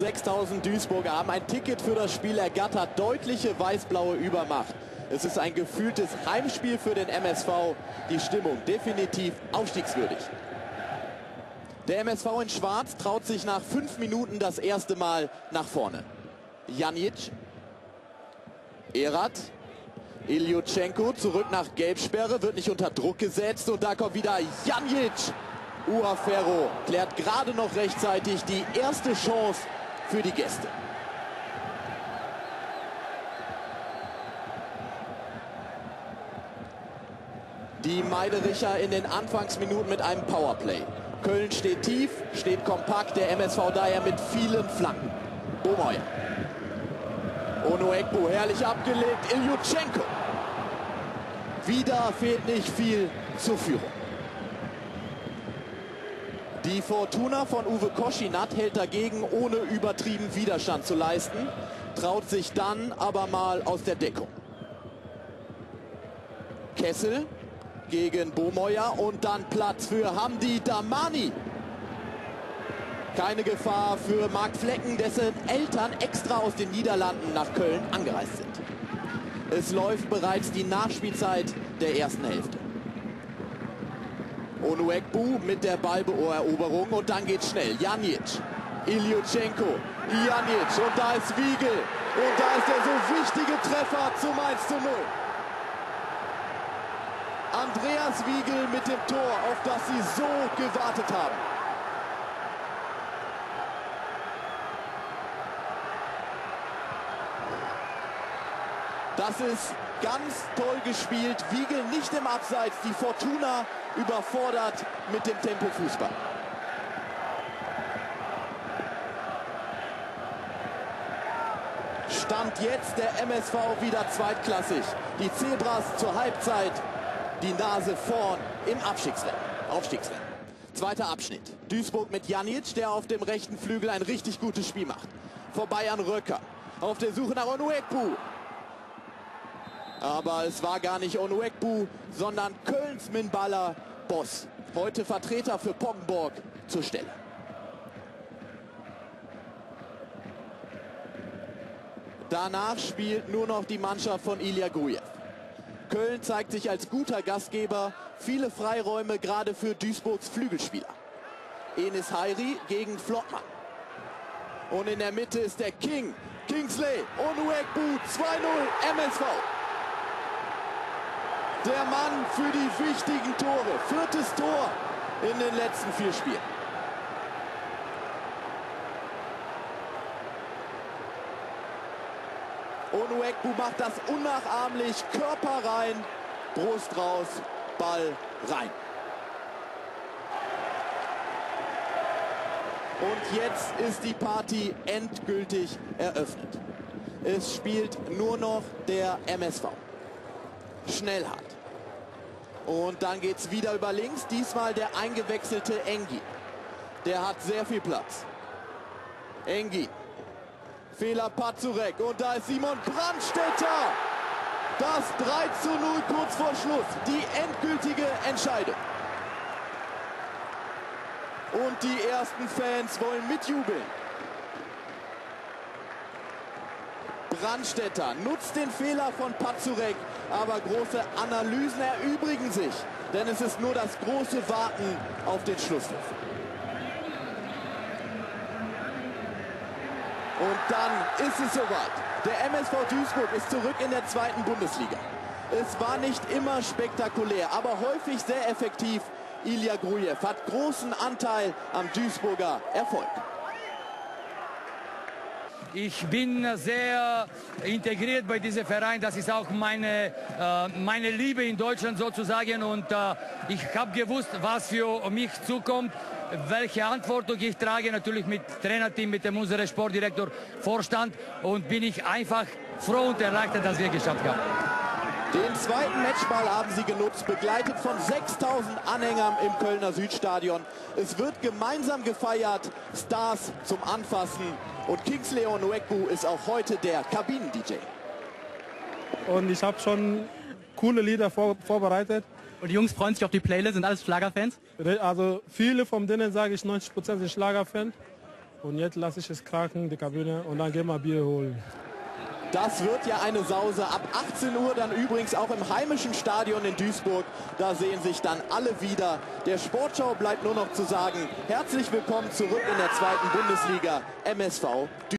6000 Duisburger haben ein Ticket für das Spiel ergattert. Deutliche weiß-blaue Übermacht. Es ist ein gefühltes Heimspiel für den MSV. Die Stimmung definitiv aufstiegswürdig. Der MSV in Schwarz traut sich nach fünf Minuten das erste Mal nach vorne. Janic, Erat, Ilyutschenko zurück nach Gelbsperre, wird nicht unter Druck gesetzt und da kommt wieder Janic. Uaferro klärt gerade noch rechtzeitig die erste Chance für die Gäste. Die Meidericher in den Anfangsminuten mit einem Powerplay. Köln steht tief, steht kompakt, der MSV daher mit vielen Flanken. Bohmeuer. Ono Ekbu herrlich abgelegt, Ilyutschenko. Wieder fehlt nicht viel zur Führung. Die Fortuna von Uwe Koschinat hält dagegen, ohne übertrieben Widerstand zu leisten, traut sich dann aber mal aus der Deckung. Kessel gegen Bohmeuer und dann Platz für Hamdi Damani. Keine Gefahr für Marc Flecken, dessen Eltern extra aus den Niederlanden nach Köln angereist sind. Es läuft bereits die Nachspielzeit der ersten Hälfte. Onuekbu mit der Ballbeeroberung und dann geht's schnell. Janic, Ilyutschenko, Janic und da ist Wiegel. Und da ist der so wichtige Treffer zum 1 zu 0. Andreas Wiegel mit dem Tor, auf das sie so gewartet haben. Das ist ganz toll gespielt. Wiegel nicht im Abseits. Die Fortuna überfordert mit dem Tempo-Fußball. Stand jetzt der MSV wieder zweitklassig. Die Zebras zur Halbzeit. Die Nase vorn im Abstiegsrennen. Aufstiegsrennen. Zweiter Abschnitt. Duisburg mit Janic, der auf dem rechten Flügel ein richtig gutes Spiel macht. Vorbei an Röcker. Auf der Suche nach Onuekbu. Aber es war gar nicht Onuekbu, sondern Kölns Minballer Boss. Heute Vertreter für Poggenburg zur Stelle. Danach spielt nur noch die Mannschaft von Ilya Grujew. Köln zeigt sich als guter Gastgeber. Viele Freiräume gerade für Duisburgs Flügelspieler. Enis Hairi gegen Flottmann. Und in der Mitte ist der King. Kingsley, Onuekbu, 2-0, MSV. Der Mann für die wichtigen Tore. Viertes Tor in den letzten vier Spielen. Onuekbu macht das unnachahmlich. Körper rein, Brust raus, Ball rein. Und jetzt ist die Party endgültig eröffnet. Es spielt nur noch der MSV. Schnellhardt. Und dann geht es wieder über links. Diesmal der eingewechselte Engi. Der hat sehr viel Platz. Engi. Fehler Pazurek. Und da ist Simon Brandstetter. Das 3 zu 0 kurz vor Schluss. Die endgültige Entscheidung. Und die ersten Fans wollen mitjubeln. Brandstetter nutzt den Fehler von Pazurek, aber große Analysen erübrigen sich, denn es ist nur das große Warten auf den Schlusspfiff. Und dann ist es soweit. Der MSV Duisburg ist zurück in der zweiten Bundesliga. Es war nicht immer spektakulär, aber häufig sehr effektiv. Ilya Grujew hat großen Anteil am Duisburger Erfolg. Ich bin sehr integriert bei diesem Verein. Das ist auch meine, äh, meine Liebe in Deutschland sozusagen. Und äh, ich habe gewusst, was für mich zukommt, welche Verantwortung ich trage. Natürlich mit Trainerteam, mit dem unserem Sportdirektor, Vorstand. Und bin ich einfach froh und erleichtert, dass wir geschafft haben. Den zweiten Matchball haben sie genutzt, begleitet von 6000 Anhängern im Kölner Südstadion. Es wird gemeinsam gefeiert, Stars zum Anfassen und Kingsley Onuekbu ist auch heute der Kabinen-DJ. Und ich habe schon coole Lieder vor, vorbereitet. Und die Jungs freuen sich auf die Playlist, sind alles Schlagerfans? Also viele von denen, sage ich, 90% sind Schlagerfans. Und jetzt lasse ich es krachen, in die Kabine, und dann gehen wir Bier holen. Das wird ja eine Sause. Ab 18 Uhr dann übrigens auch im heimischen Stadion in Duisburg. Da sehen sich dann alle wieder. Der Sportschau bleibt nur noch zu sagen, herzlich willkommen zurück in der zweiten Bundesliga MSV.